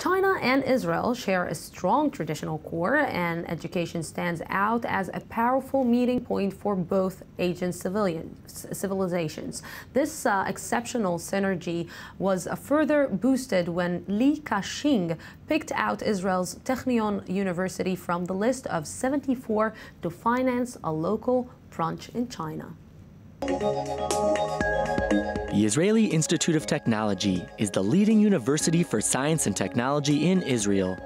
China and Israel share a strong traditional core, and education stands out as a powerful meeting point for both Asian civilizations. This uh, exceptional synergy was uh, further boosted when Li Ka-shing picked out Israel's Technion University from the list of 74 to finance a local branch in China. The Israeli Institute of Technology is the leading university for science and technology in Israel.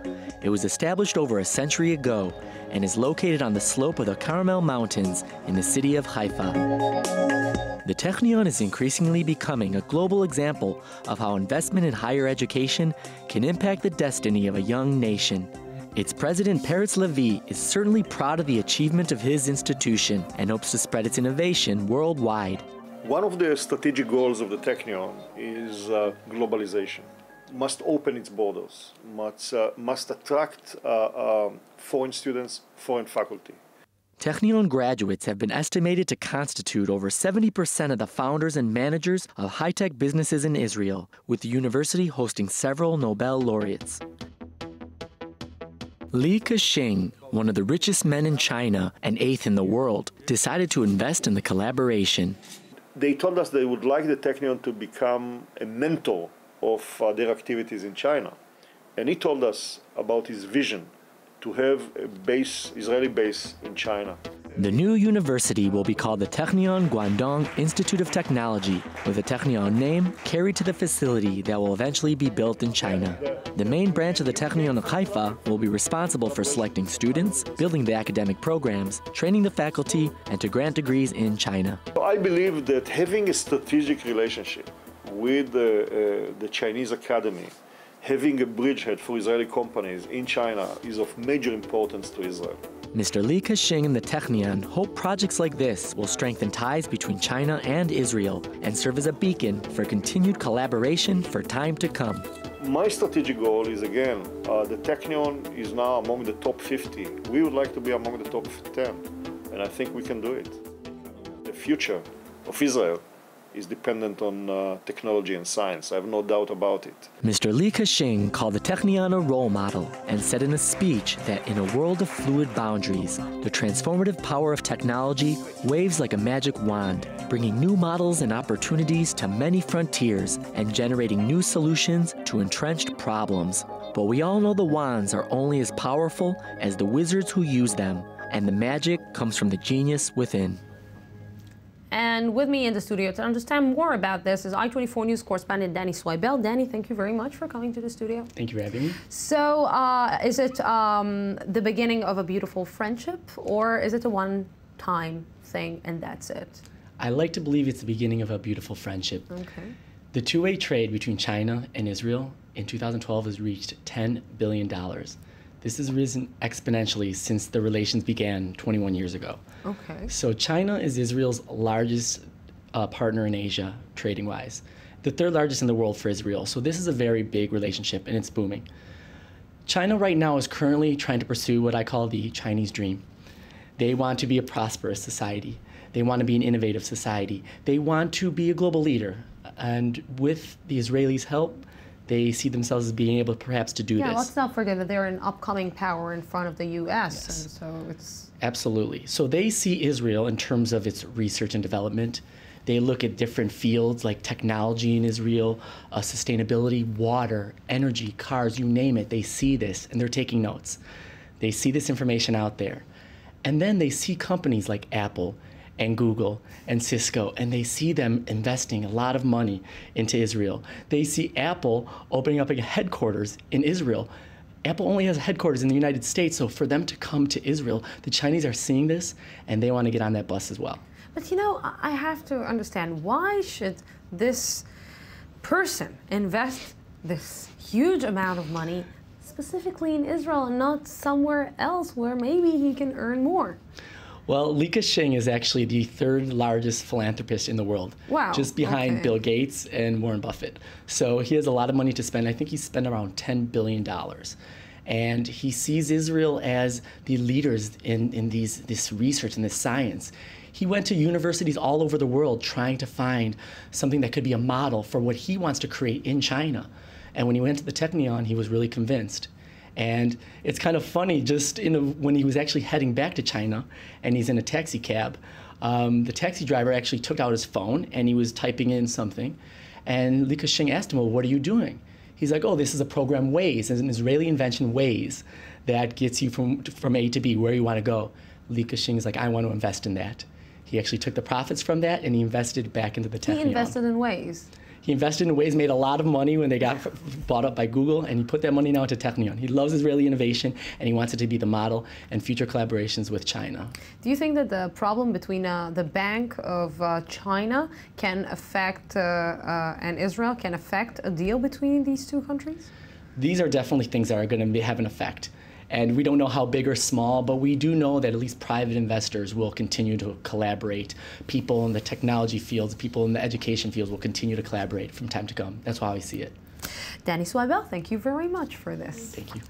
It was established over a century ago and is located on the slope of the Carmel Mountains in the city of Haifa. The Technion is increasingly becoming a global example of how investment in higher education can impact the destiny of a young nation. Its president, Peretz Lavie, is certainly proud of the achievement of his institution and hopes to spread its innovation worldwide. One of the strategic goals of the Technion is uh, globalization. Must open its borders, must, uh, must attract uh, um, foreign students, foreign faculty. Technion graduates have been estimated to constitute over 70% of the founders and managers of high tech businesses in Israel, with the university hosting several Nobel laureates. Li Ka-shing, one of the richest men in China and eighth in the world, decided to invest in the collaboration they told us they would like the Technion to become a mentor of uh, their activities in China. And he told us about his vision to have a base, Israeli base in China. The new university will be called the Technion Guangdong Institute of Technology, with the Technion name carried to the facility that will eventually be built in China. The main branch of the Technion of Haifa will be responsible for selecting students, building the academic programs, training the faculty, and to grant degrees in China. I believe that having a strategic relationship with the, uh, the Chinese academy having a bridgehead for Israeli companies in China is of major importance to Israel. Mr. Li Ka-shing and the Technion hope projects like this will strengthen ties between China and Israel and serve as a beacon for continued collaboration for time to come. My strategic goal is again, uh, the Technion is now among the top 50. We would like to be among the top 10, and I think we can do it. The future of Israel is dependent on uh, technology and science. I have no doubt about it. Mr. Li Ka-shing called the Technion a role model and said in a speech that in a world of fluid boundaries, the transformative power of technology waves like a magic wand, bringing new models and opportunities to many frontiers and generating new solutions to entrenched problems. But we all know the wands are only as powerful as the wizards who use them, and the magic comes from the genius within. And with me in the studio to understand more about this is I-24 News correspondent Danny Swibel. Danny, thank you very much for coming to the studio. Thank you for having me. So, uh, is it um, the beginning of a beautiful friendship, or is it a one-time thing and that's it? I like to believe it's the beginning of a beautiful friendship. Okay. The two-way trade between China and Israel in 2012 has reached $10 billion. This has risen exponentially since the relations began 21 years ago. Okay. So China is Israel's largest uh, partner in Asia, trading wise, the third largest in the world for Israel. So this is a very big relationship and it's booming. China right now is currently trying to pursue what I call the Chinese dream. They want to be a prosperous society. They want to be an innovative society. They want to be a global leader. And with the Israelis' help, they see themselves as being able perhaps to do yeah, this. Yeah, let's not forget that they're an upcoming power in front of the U.S. Yes. And so it's absolutely. So they see Israel in terms of its research and development. They look at different fields like technology in Israel, uh, sustainability, water, energy, cars, you name it. They see this and they're taking notes. They see this information out there. And then they see companies like Apple and Google and Cisco, and they see them investing a lot of money into Israel. They see Apple opening up a headquarters in Israel. Apple only has headquarters in the United States, so for them to come to Israel, the Chinese are seeing this and they want to get on that bus as well. But you know, I have to understand why should this person invest this huge amount of money specifically in Israel and not somewhere else where maybe he can earn more? Well, Li Ka-shing is actually the third largest philanthropist in the world. Wow. Just behind okay. Bill Gates and Warren Buffett. So he has a lot of money to spend. I think he spent around $10 billion. And he sees Israel as the leaders in, in these, this research and this science. He went to universities all over the world trying to find something that could be a model for what he wants to create in China. And when he went to the Technion, he was really convinced. And it's kind of funny, just in a, when he was actually heading back to China and he's in a taxi cab, um, the taxi driver actually took out his phone and he was typing in something. And Li Ka-shing asked him, Well, what are you doing? He's like, Oh, this is a program Waze. It's an Israeli invention, Waze, that gets you from, from A to B, where you want to go. Li Ka-shing is like, I want to invest in that. He actually took the profits from that and he invested back into the Technion. He invested in Waze. He invested in Waze, made a lot of money when they got bought up by Google, and he put that money now into Technion. He loves Israeli innovation, and he wants it to be the model and future collaborations with China. Do you think that the problem between uh, the Bank of uh, China can affect, uh, uh and Israel can affect a deal between these two countries? These are definitely things that are going to have an effect. And we don't know how big or small, but we do know that at least private investors will continue to collaborate. People in the technology fields, people in the education fields will continue to collaborate from time to come. That's how I see it. Danny Swibel, thank you very much for this. Thank you.